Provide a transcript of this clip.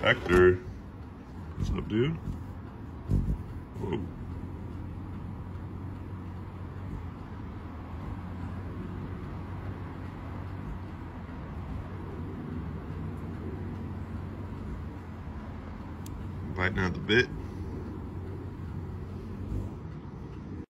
Hector. What's up, dude? Whoa. Biting out the bit.